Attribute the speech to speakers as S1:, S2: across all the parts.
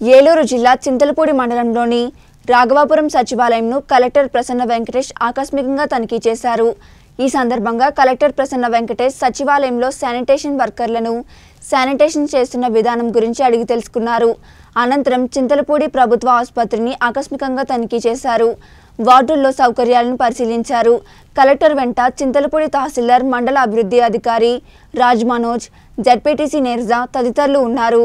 S1: ఏలూరు జిల్లా చింతలపూడి మండలంలోని రాఘవాపురం సచివాలయంను కలెక్టర్ ప్రసన్న వెంకటేష్ ఆకస్మికంగా తనిఖీ చేశారు. ఈ సందర్భంగా కలెక్టర్ ప్రసన్న వెంకటేష్ సచివాలయంలో శానిటేషన్ వర్కర్లను శానిటేషన్ చేస్తున్న విధానం గురించి అడిగి తెలుసుకున్నారు. అనంతరం చింతలపూడి ప్రభుత్వ ఆసుపత్రిని ఆకస్మికంగా తనిఖీ చేశారు. వార్డుల్లో సౌకర్యాలను పరిశీలించారు. కలెక్టర్ వెంట చింతలపూడి తహసీల్దార్ మండల అభివృద్ధి అధికారి రాజ్ మనోజ్ జడ్పీటీసీ నేర్జా తదితరులు ఉన్నారు.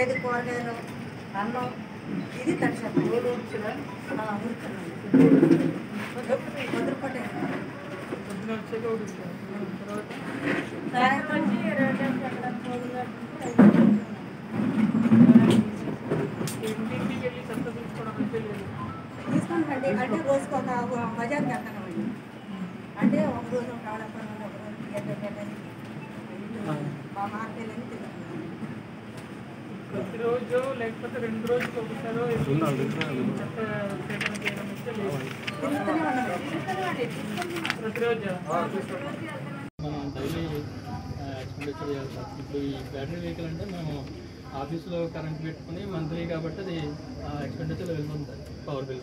S2: ఏది కూరగాయలు? అన్నం. ఇది తక్షణ వదిలిపట్టే తీసుకుంటండి అంటే రోజుకు ఒక బజార్కి వెళ్తానండి అంటే ఒక రోజు ఒక ఒక రోజు మా మార్కెళ్ళని
S3: ప్రతిరోజు లేకపోతే రెండు రోజులు ఒకసారో చెత్త సేకరణ చేయడం ప్రతిరోజు? మనం డైలీ ఎక్స్పెండిచర్ చేయాలి సార్. ఇప్పుడు ఈ బ్యాటరీ వెహికల్ అంటే మేము ఆఫీస్లో కరెంట్ పెట్టుకుని మంత్లీ కాబట్టి అది ఎక్స్పెండిచర్ వెళ్తుంది పవర్ బిల్